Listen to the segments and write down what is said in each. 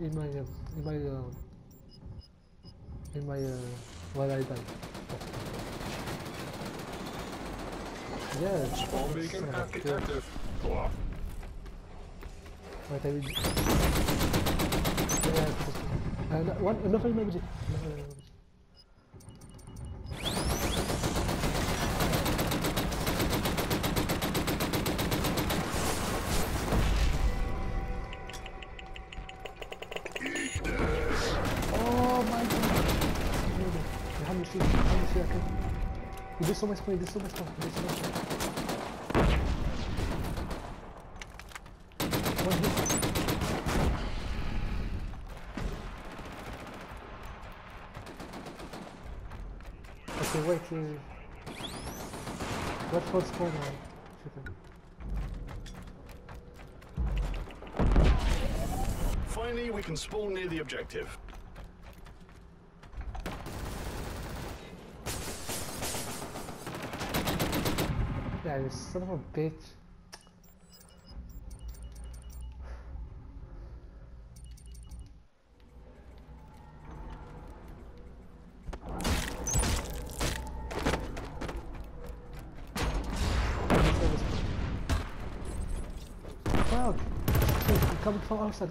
in my uh, in my uh, in my uh, while I die. Yeah, Spawn beacon active. active. Wow. Wait, I will. Yeah, uh, no, one, another emoji. Behind the tree, I can. He did so much point, he did so much point, he did so much point. One hit. Okay, wait. Spawn now? Finally, we can spawn near the objective. Yeah, you son of a bitch. Fuck! Coming from our side,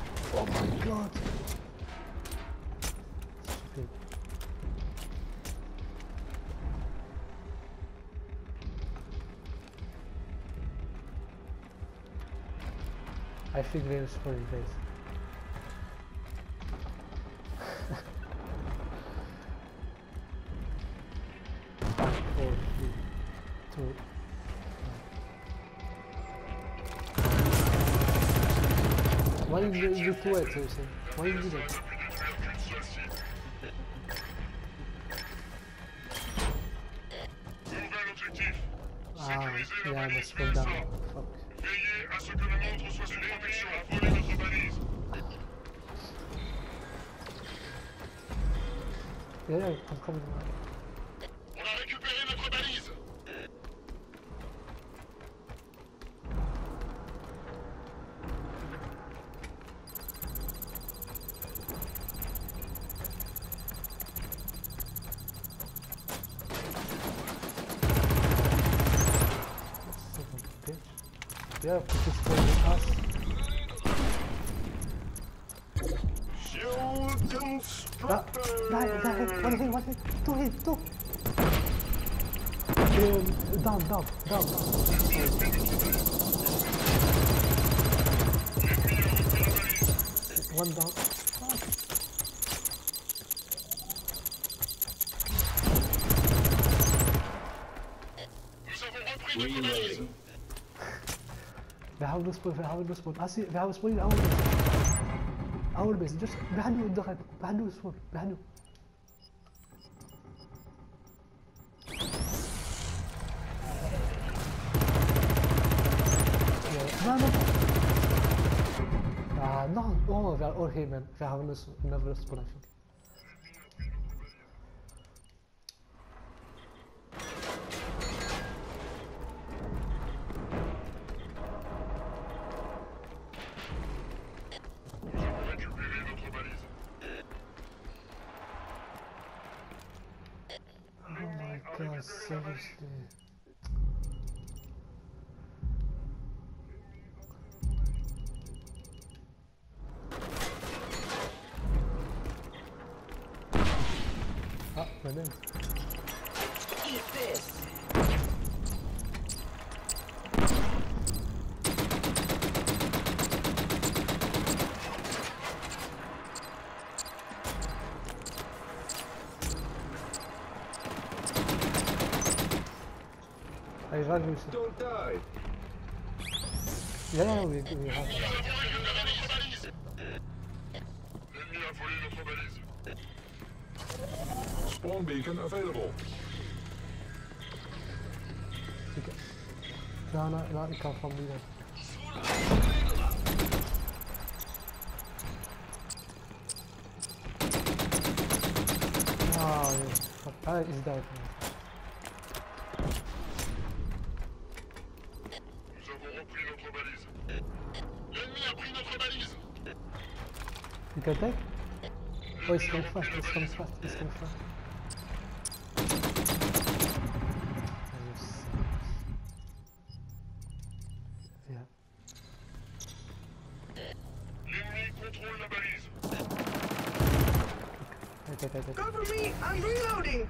Oh my god. I think for you guys. Why you do two it, seriously? Why you do that? Plus de détruire qu'une seule cible. Nouvel objectif. Ah, yeah, must go down. Fuck. Veillez à ce que Yeah, for us. Ah, die, die, one hit, one hit, two hit, two. Um, down, down, down, down. One down. هاو تو في فير هاو تو اسي فير هاو سبون اور بيس اور بيس جس بحدو الدخل بحدو سبون بحدو ما ما Ah, not all, they are all human. They have no, never. God, seriously. Ah, balise. L'ennemi a volé notre balise. Spawn beacon available. Ik- Ja, nou, nou, ik kan van die dan. Ah, yeah. Fuck. Ah, is that? Nous avons repris notre balise. L'ennemi a pris notre balise. Can take? Oh, it's coming fast, it's coming fast, it's coming fast. Cover me! I'm reloading!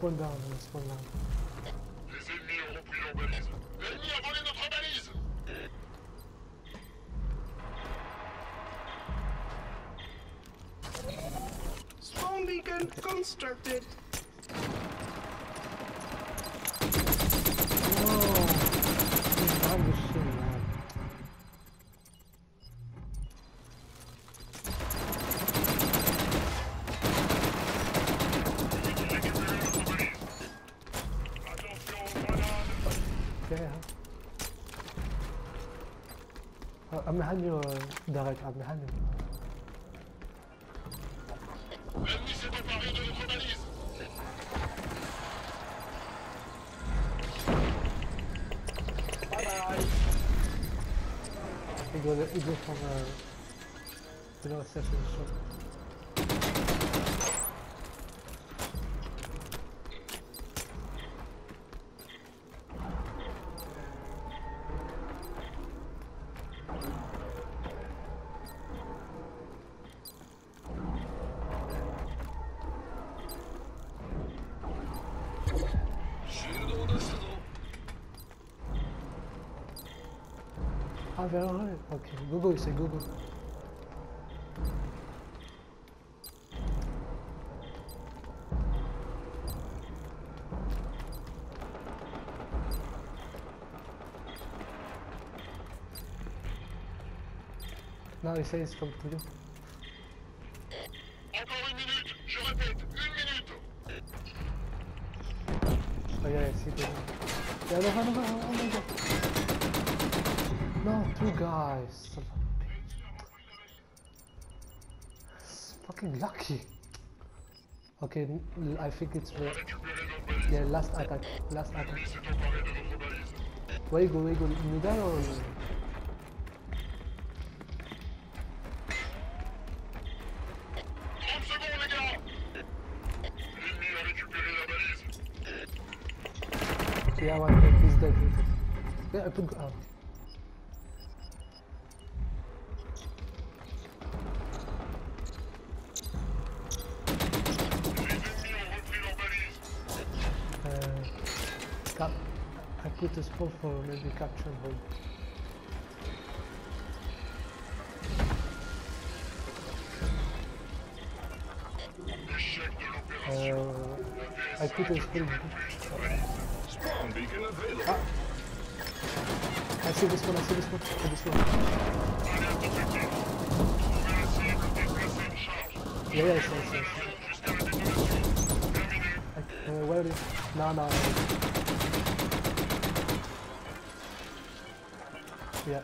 spawn down, I spawn down. Les ennemis ont repris leur balise. L'ennemi a volé notre balise. Spawn beacon constructed! Uh, I'm behind you, uh, Derek, I'm behind you. L'ennemi s'est emparé Ah, vers là, ok. Google, c'est Google. Non, he says come to you. Encore une minute. Je répète, une minute. Oh yeah, I see the Yeah, no, no, no, no, two guys. It's fucking lucky. Okay, I think it's the yeah, last attack. Last attack. Where you go, where you go? Middle or 30 secondes, les gars. L'ennemi a récupéré la balise. yeah, one. He's dead. Yeah, I put. Oh. Put for maybe de l'opération. Uh, I put a. Plus. Spawn beacon available. I see this one. I see this one. I see this one. Yeah, yeah, I see, I see, I see. Uh, where is? No, no. no. Yeah.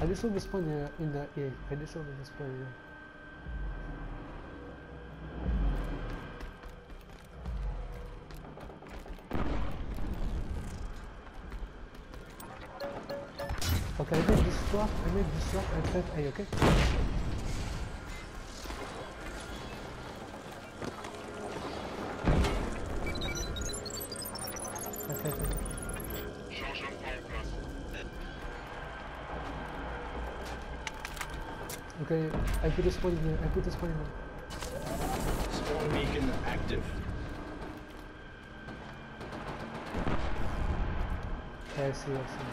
I just saw the spawn uh, in the A. I just saw the spawn. Yeah. Okay, I made this swap, I made this swap and press A, okay? Okay, okay. Okay, I put a spawn in here, I put a spawn in here. Spawn beacon active. I see, I see.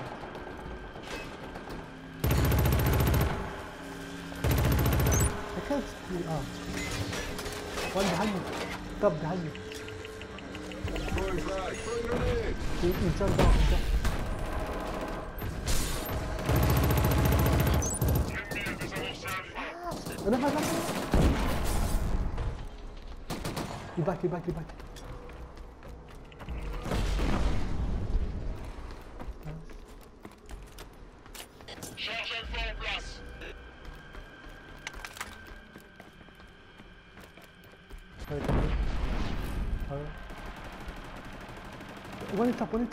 I can't see, ah. One behind me. Top behind me. Throwing frag. Throwing grenade. He, he jumped down, he jumped. Alpha. Oh, no, no, no, no. He back, he back, he back. Charge alpha en place. Alright, alright. Alright. One in top, one in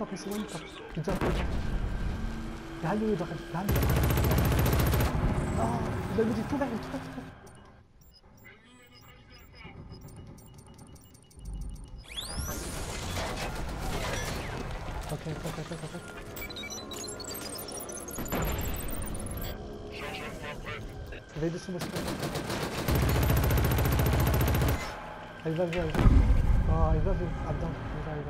top, he's one in top. He jumped, he jumped. Behind you, Dakar, behind you. Ah, the music, too late, too late, too late. Okay, okay, okay, okay, okay. Charge alpha prête. Veio sous você. Aí vai vir, aí. Ah, aí vai vir. Abdão, aí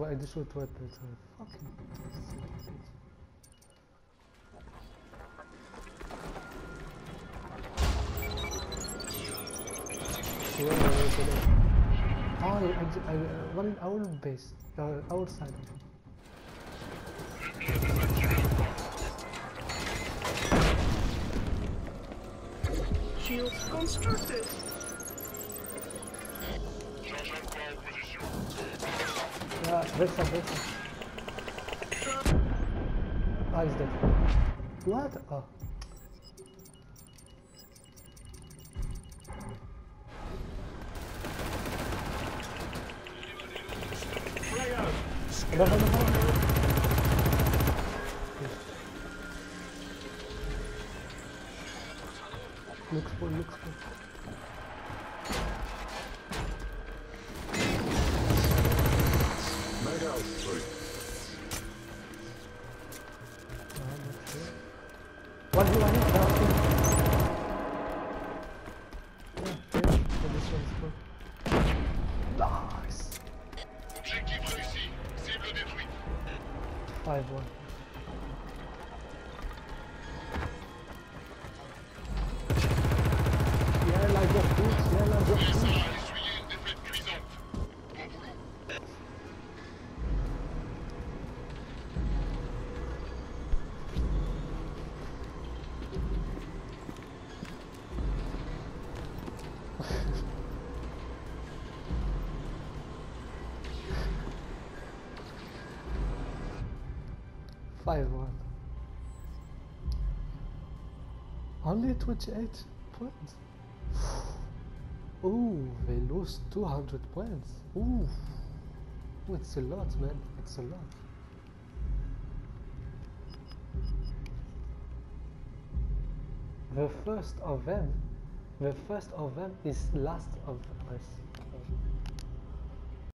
Tw I did shoot. Fucking. Yeah, yeah, yeah. Oh, I, I, I, one in our base, uh, our side. A désactivé. Shields constructed. Yeah, Vexa, Vexa. Ah, he's dead. What? Oh. Frag out. No, no, one. Five one. Only 28 points. Ooh, they lose 200 points. Ooh. Ooh, it's a lot, man. It's a lot. The first of them, the first of them is last of us.